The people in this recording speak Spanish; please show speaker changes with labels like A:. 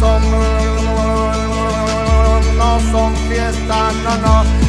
A: son, no son fiestas, no, no.